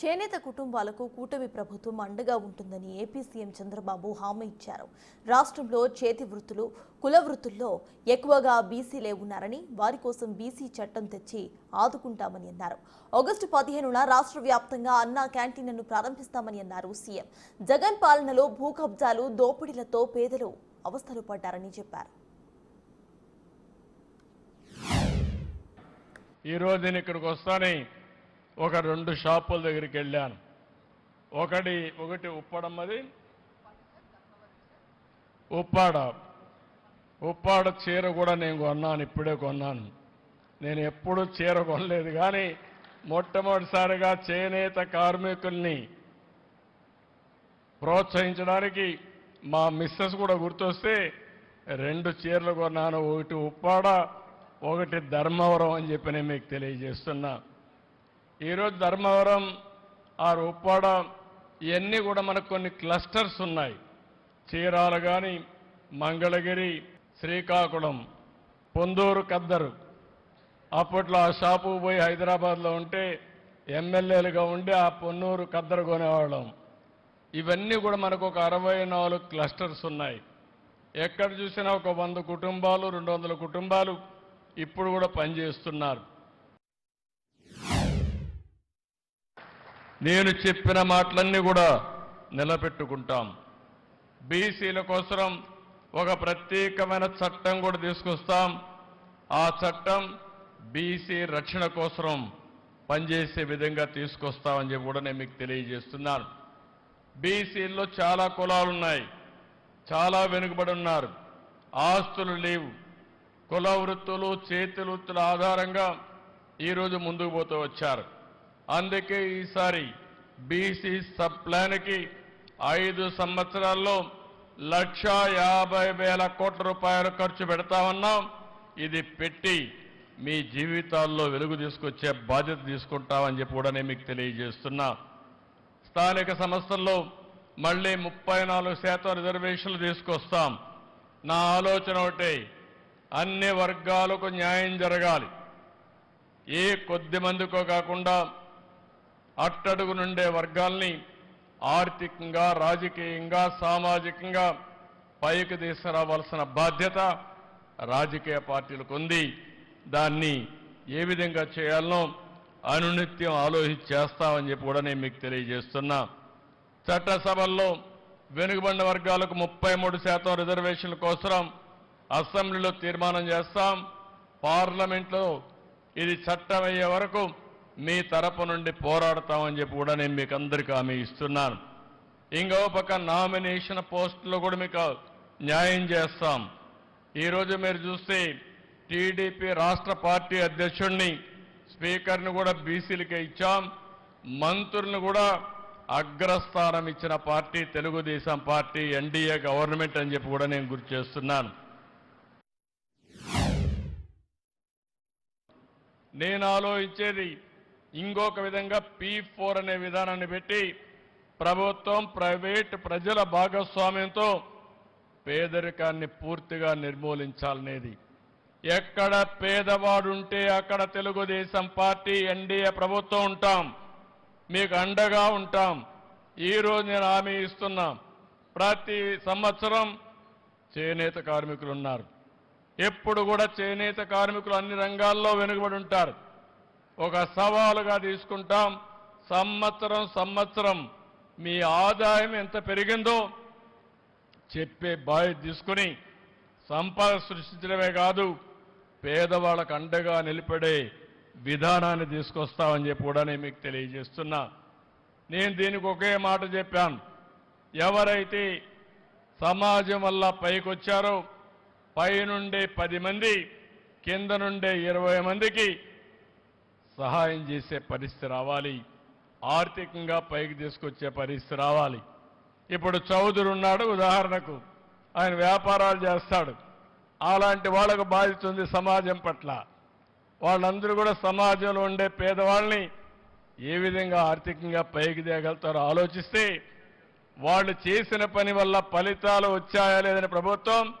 చేనేత కుటుంబాలకు కూటమి ప్రభుత్వం అండగా ఉంటుందని ఏపీ సీఎం చంద్రబాబు హామీ ఇచ్చారు. రాష్ట్రంలో చేతి వృత్తులు కుల వృత్తుల్లో ఎక్కువగా బీసీలే ఉన్నారని వారి కోసం బీసీ చట్టం తెచ్చి ఆదుకుంటామని అన్నారు. ఆగస్టు పదిహేనున రాష్ట్ర వ్యాప్తంగా అన్నా క్యాంటీన్లను ప్రారంభిస్తామని అన్నారు సీఎం. జగన్ పాలనలో భూ కబ్జాలు దోపిడీలతో పేదలు అవస్థలు పడ్డారని చెప్పారు. ఈరోజు నేను ఇక్కడికి వస్తానే ఒక రెండు షాపుల దగ్గరికి వెళ్ళాను. ఒకటి ఒకటి ఉప్పాడమ్మది ఉప్పాడ. ఉప్పాడ చీర కూడా నేను కొన్నాను ఇప్పుడే కొన్నాను. నేను ఎప్పుడూ చీర కొనలేదు కానీ మొట్టమొదటిసారిగా చేనేత కార్మికుల్ని ప్రోత్సహించడానికి మా మిస్సెస్ కూడా గుర్తొస్తే రెండు చీరలు కొన్నాను ఒకటి ఉప్పాడ ఒకటి ధర్మవరం అని చెప్పి నేను మీకు తెలియజేస్తున్నా. ఈరోజు ధర్మవరం ఆ ఉప్పాడ ఇవన్నీ కూడా మనకు కొన్ని క్లస్టర్స్ ఉన్నాయి. చీరాల కానీ మంగళగిరి శ్రీకాకుళం పొందూరు కద్దరు అప్పట్లో ఆ షాపు పోయి హైదరాబాద్లో ఉంటే ఎమ్మెల్యేలుగా ఉండి ఆ పొన్నూరు కద్దరు కొనేవాళ్ళం. ఇవన్నీ కూడా మనకు ఒక అరవై నాలుగు క్లస్టర్స్ ఉన్నాయి. ఎక్కడ చూసినా ఒక వంద కుటుంబాలు రెండు వందల కుటుంబాలు ఇప్పుడు కూడా పనిచేస్తున్నారు. నేను చెప్పిన మాటలన్నీ కూడా నిలబెట్టుకుంటాం. బీసీల కోసం ఒక ప్రత్యేకమైన చట్టం కూడా తీసుకొస్తాం. ఆ చట్టం బీసీ రక్షణ కోసం పనిచేసే విధంగా తీసుకొస్తామని చెప్పి కూడా నేను మీకు తెలియజేస్తున్నాను. బీసీల్లో చాలా కులాలు ఉన్నాయి. చాలా వెనుకబడి ఉన్నారు. ఆస్తులు లేవు. కుల వృత్తులు చేతి వృత్తుల ఆధారంగా ఈరోజు ముందుకు పోతూ వచ్చారు. అందుకే ఈసారి బీసీ సబ్ ప్లాన్కి ఐదు సంవత్సరాల్లో లక్ష యాభై వేల కోట్ల రూపాయలు ఖర్చు పెడతామన్నాం ఇది పెట్టి మీ జీవితాల్లో వెలుగు తీసుకొచ్చే బాధ్యత తీసుకుంటామని చెప్పి కూడా నేను మీకు తెలియజేస్తున్నా. స్థానిక సంస్థల్లో మళ్ళీ ముప్పై నాలుగు శాతం రిజర్వేషన్లు తీసుకొస్తాం. నా ఆలోచన ఒకటే అన్ని వర్గాలకు న్యాయం జరగాలి. ఏ కొద్ది మందికో కాకుండా అట్టడుగు నుండే వర్గాల్ని ఆర్థికంగా రాజకీయంగా సామాజికంగా పైకి తీసుకురావాల్సిన బాధ్యత రాజకీయ పార్టీలకు ఉంది. దాన్ని ఏ విధంగా చేయాలనో అనునిత్యం ఆలోచించి చేస్తామని చెప్పి కూడా నేను మీకు తెలియజేస్తున్నా. చట్టసభల్లో వెనుకబడిన వర్గాలకు ముప్పై మూడు శాతం రిజర్వేషన్ల కోసం అసెంబ్లీలో తీర్మానం చేస్తాం. పార్లమెంట్లో ఇది చట్టం అయ్యే వరకు మీ తరపు నుండి పోరాడతామని చెప్పి కూడా నేను మీకు అందరికీ హామీ ఇస్తున్నాను. ఇంకో పక్క నామినేషన్ పోస్టులో కూడా మీకు న్యాయం చేస్తాం. ఈరోజు మీరు చూస్తే టీడీపీ రాష్ట్ర పార్టీ అధ్యక్షుడిని స్పీకర్ని కూడా బీసీలకే ఇచ్చాం. మంత్రులను కూడా అగ్రస్థానం ఇచ్చిన party Telugu Desam party NDA government అని చెప్పి కూడా నేను గుర్తు చేస్తున్నాను. నేను ఆలోచించేది ఇంకొక విధంగా పీ ఫోర్ అనే విధానాన్ని పెట్టి ప్రభుత్వం ప్రైవేట్ ప్రజల భాగస్వామ్యంతో పేదరికాన్ని పూర్తిగా నిర్మూలించాలనేది. ఎక్కడ పేదవాడుంటే అక్కడ తెలుగుదేశం పార్టీ ఎన్డీఏ ప్రభుత్వం ఉంటాం. మీకు అండగా ఉంటాం. ఈరోజు నేను హామీ ఇస్తున్నా. ప్రతి సంవత్సరం చేనేత కార్మికులు ఉన్నారు ఎప్పుడు కూడా చేనేత కార్మికులు అన్ని రంగాల్లో వెనుకబడి ఉంటారు. ఒక సవాలుగా తీసుకుంటాం. సంవత్సరం సంవత్సరం మీ ఆదాయం ఎంత పెరిగిందో చెప్పే బాధ్యత తీసుకుని సంపద సృష్టించడమే కాదు పేదవాళ్ళకు అండగా నిలబడే విధానాన్ని తీసుకొస్తామని చెప్పి కూడా నేను మీకు తెలియజేస్తున్నా. నేను దీనికి ఒకే మాట చెప్పాను. ఎవరైతే సమాజం వల్ల పైకొచ్చారో పైనుండే పది మంది కింద నుండే ఇరవై మందికి సహాయం చేసే పరిస్థితి రావాలి. ఆర్థికంగా పైకి తీసుకొచ్చే పరిస్థితి రావాలి. ఇప్పుడు చౌదరి ఉన్నాడు ఉదాహరణకు ఆయన వ్యాపారాలు చేస్తాడు. అలాంటి వాళ్ళకు బాధ్యత ఉంది సమాజం పట్ల. వాళ్ళందరూ కూడా సమాజంలో ఉండే పేదవాళ్ళని ఏ విధంగా ఆర్థికంగా పైకి తేగలుగుతారో ఆలోచిస్తే వాళ్ళు చేసిన పని వల్ల ఫలితాలు వచ్చాయా లేదని ప్రభుత్వం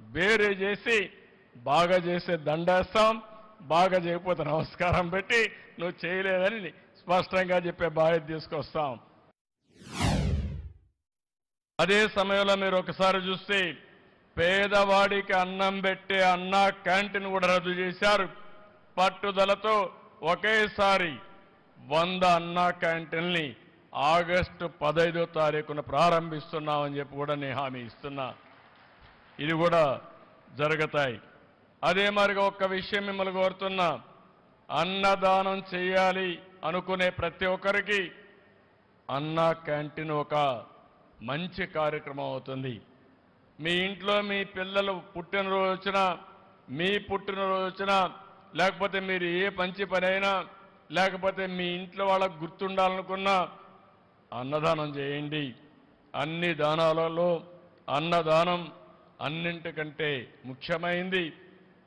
బేరే చేసి బాగా చేసే దండేస్తాం. బాగా చేయకపోతే నమస్కారం పెట్టి నువ్వు చేయలేదని స్పష్టంగా చెప్పే బాధ్యత తీసుకొస్తాం. అదే సమయంలో మీరు ఒకసారి చూస్తే పేదవాడికి అన్నం పెట్టే అన్న క్యాంటీన్ కూడా రద్దు చేశారు. పట్టుదలతో ఒకేసారి వంద అన్న క్యాంటీన్ని ఆగస్టు పదైదో తారీఖున ప్రారంభిస్తున్నామని చెప్పి కూడా నేను హామీ ఇస్తున్నా. ఇది కూడా జరుగుతాయి. అదే మరిగా ఒక్క విషయం మిమ్మల్ని కోరుతున్నా. అన్నదానం చేయాలి అనుకునే ప్రతి ఒక్కరికి అన్న క్యాంటీన్ ఒక మంచి కార్యక్రమం అవుతుంది. మీ ఇంట్లో మీ పిల్లలు పుట్టినరోజు వచ్చినా మీ పుట్టినరోజు వచ్చినా లేకపోతే మీరు ఏ మంచి పనైనా లేకపోతే మీ ఇంట్లో వాళ్ళకు గుర్తుండాలనుకున్నా అన్నదానం చేయండి. అన్ని దానాలలో అన్నదానం అన్నింటికంటే ముఖ్యమైంది.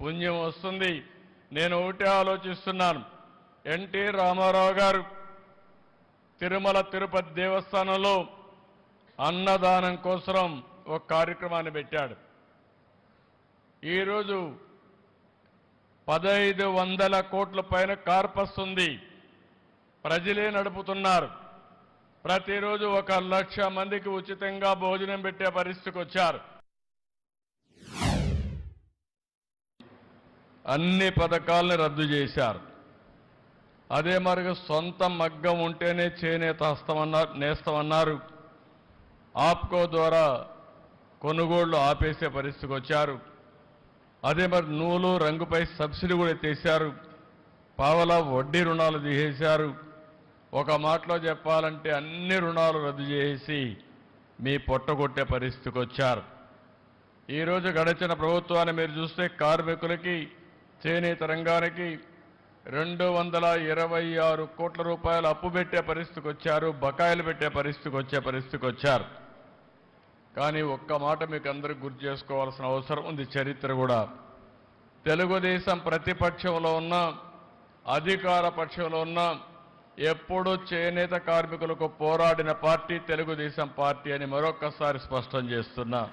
పుణ్యం వస్తుంది. నేను ఒకటే ఆలోచిస్తున్నాను. ఎన్టీ రామారావు గారు తిరుమల తిరుపతి దేవస్థానంలో అన్నదానం కోసం ఒక కార్యక్రమాన్ని పెట్టాడు. ఈరోజు పదహైదు వందల కోట్ల పైన కార్పస్ ఉంది. ప్రజలే నడుపుతున్నారు. ప్రతిరోజు ఒక లక్ష మందికి ఉచితంగా భోజనం పెట్టే పరిస్థితికి వచ్చారు. అన్ని పథకాలను రద్దు చేశారు. అదే మరిగా సొంత మగ్గం ఉంటేనే చేనేత హస్తమన్నారు నేస్తమన్నారు. ఆప్కో ద్వారా కొనుగోళ్ళు ఆపేసే పరిస్థితికి వచ్చారు. అదే మరి నూలు రంగుపై సబ్సిడీ కూడా ఎత్తేసారు పావలా వడ్డీ రుణాలు తీసేశారు. ఒక మాటలో చెప్పాలంటే అన్ని రుణాలు రద్దు చేసి మీ పొట్టగొట్టే పరిస్థితికి వచ్చారు. ఈరోజు గడిచిన ప్రభుత్వాన్ని మీరు చూస్తే కార్మికులకి చేనేత రంగానికి రెండు వందల ఇరవై ఆరు కోట్ల రూపాయలు అప్పు పెట్టే పరిస్థితికి వచ్చారు బకాయిలు పెట్టే పరిస్థితికి వచ్చే పరిస్థితికి వచ్చారు. కానీ ఒక్క మాట మీకు అందరికి గుర్తు చేసుకోవాల్సిన అవసరం ఉంది. చరిత్ర కూడా. తెలుగుదేశం ప్రతిపక్షంలో ఉన్న అధికార పక్షంలో ఉన్న ఎప్పుడూ చేనేత కార్మికులకు పోరాడిన పార్టీ తెలుగుదేశం పార్టీ అని మరొక్కసారి స్పష్టం చేస్తున్నా.